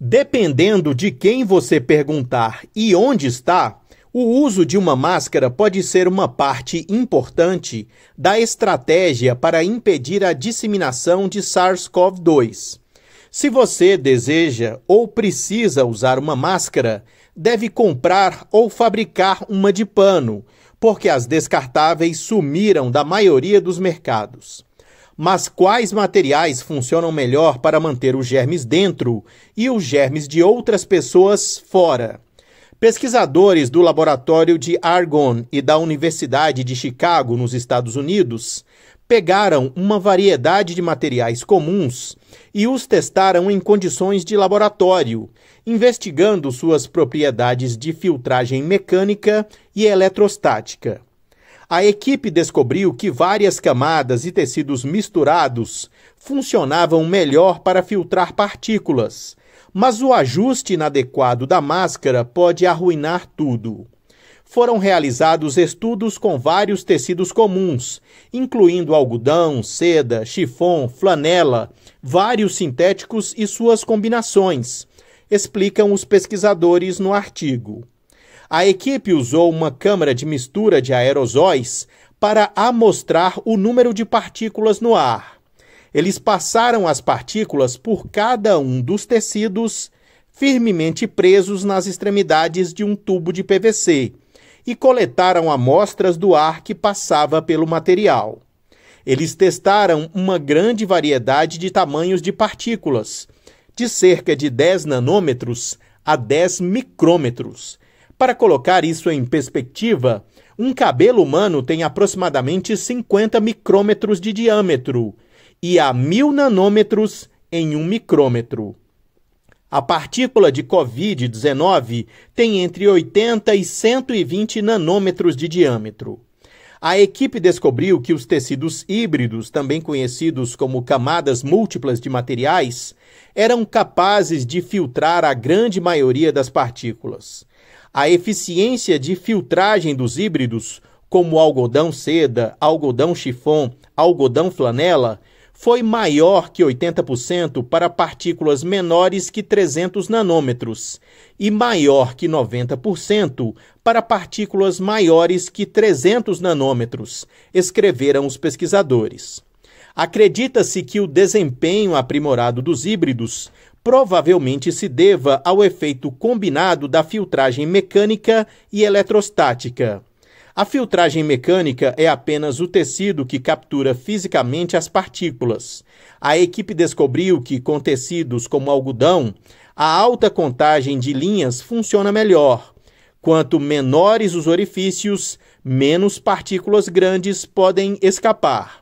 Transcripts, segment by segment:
Dependendo de quem você perguntar e onde está, o uso de uma máscara pode ser uma parte importante da estratégia para impedir a disseminação de SARS-CoV-2. Se você deseja ou precisa usar uma máscara, deve comprar ou fabricar uma de pano, porque as descartáveis sumiram da maioria dos mercados. Mas quais materiais funcionam melhor para manter os germes dentro e os germes de outras pessoas fora? Pesquisadores do laboratório de Argonne e da Universidade de Chicago, nos Estados Unidos, pegaram uma variedade de materiais comuns e os testaram em condições de laboratório, investigando suas propriedades de filtragem mecânica e eletrostática a equipe descobriu que várias camadas e tecidos misturados funcionavam melhor para filtrar partículas, mas o ajuste inadequado da máscara pode arruinar tudo. Foram realizados estudos com vários tecidos comuns, incluindo algodão, seda, chifon, flanela, vários sintéticos e suas combinações, explicam os pesquisadores no artigo. A equipe usou uma câmara de mistura de aerosóis para amostrar o número de partículas no ar. Eles passaram as partículas por cada um dos tecidos firmemente presos nas extremidades de um tubo de PVC e coletaram amostras do ar que passava pelo material. Eles testaram uma grande variedade de tamanhos de partículas, de cerca de 10 nanômetros a 10 micrômetros, para colocar isso em perspectiva, um cabelo humano tem aproximadamente 50 micrômetros de diâmetro e a mil nanômetros em um micrômetro. A partícula de Covid-19 tem entre 80 e 120 nanômetros de diâmetro. A equipe descobriu que os tecidos híbridos, também conhecidos como camadas múltiplas de materiais, eram capazes de filtrar a grande maioria das partículas a eficiência de filtragem dos híbridos, como algodão seda, algodão chifon, algodão flanela, foi maior que 80% para partículas menores que 300 nanômetros e maior que 90% para partículas maiores que 300 nanômetros, escreveram os pesquisadores. Acredita-se que o desempenho aprimorado dos híbridos provavelmente se deva ao efeito combinado da filtragem mecânica e eletrostática. A filtragem mecânica é apenas o tecido que captura fisicamente as partículas. A equipe descobriu que, com tecidos como algodão, a alta contagem de linhas funciona melhor. Quanto menores os orifícios, menos partículas grandes podem escapar.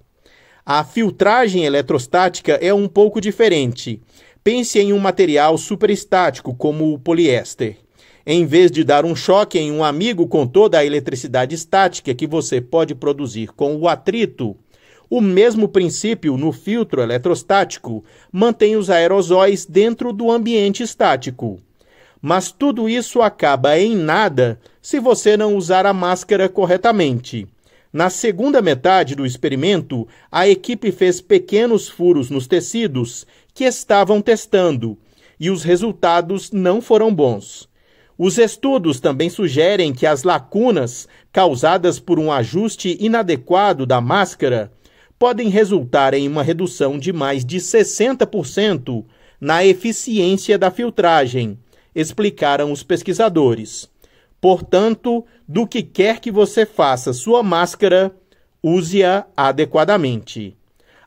A filtragem eletrostática é um pouco diferente. Pense em um material superestático, como o poliéster. Em vez de dar um choque em um amigo com toda a eletricidade estática que você pode produzir com o atrito, o mesmo princípio no filtro eletrostático mantém os aerosóis dentro do ambiente estático. Mas tudo isso acaba em nada se você não usar a máscara corretamente. Na segunda metade do experimento, a equipe fez pequenos furos nos tecidos que estavam testando e os resultados não foram bons. Os estudos também sugerem que as lacunas causadas por um ajuste inadequado da máscara podem resultar em uma redução de mais de 60% na eficiência da filtragem, explicaram os pesquisadores. Portanto, do que quer que você faça sua máscara, use-a adequadamente.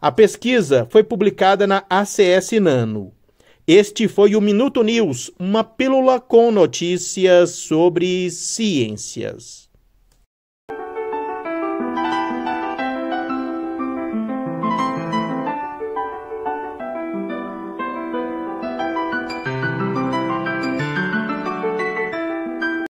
A pesquisa foi publicada na ACS Nano. Este foi o Minuto News, uma pílula com notícias sobre ciências.